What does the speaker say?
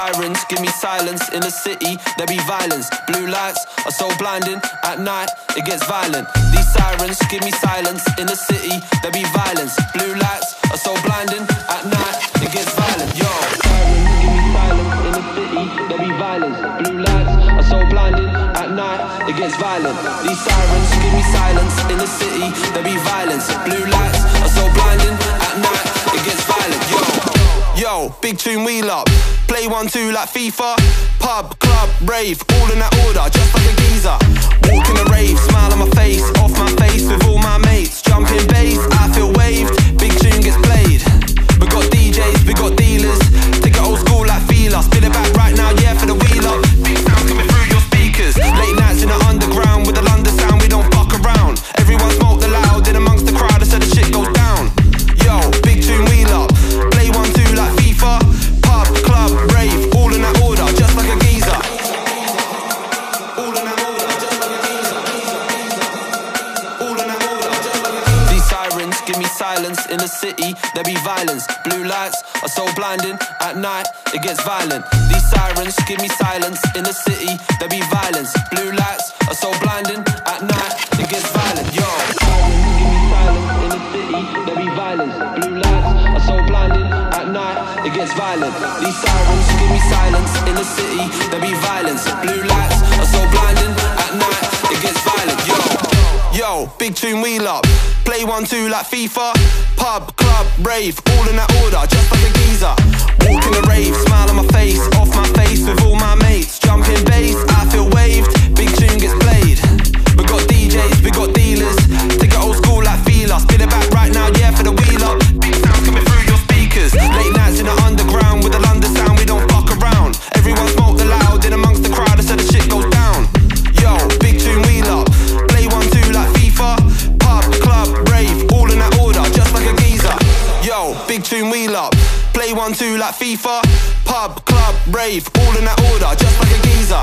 sirens give me silence in the city. There be violence. Blue lights are so blinding. At night it gets violent. These sirens give me silence in the city. There be violence. Blue lights are so blinding. At night it gets violent. Yo, sirens give me silence in the city. There be violence. Blue lights are so blinding. At night it gets violent. These sirens give me silence in the city. There be violence. Blue lights are so blinding. Big tune wheel up. Play one two like FIFA. Pub, club, rave, all in that order, just like a geezer. Walk in the rave, smile give me silence in the city. There be violence. Blue lights are so blinding. At night it gets violent. These sirens give me silence in the city. There be violence. Blue lights are so blinding. At night it gets violent. Yo, give me silence in the city. There be violence. Blue lights are so blinding. At night it gets violent. These sirens give me silence in the city. There be violence. Blue lights are so blinding. At night Big tune wheel up. Play one two like FIFA. Pub, club, rave, all in that order, just like a geezer. Walk in the rave, smile on my face, off up. Play one two like FIFA. Pub, club, rave, all in that order, just like a geezer.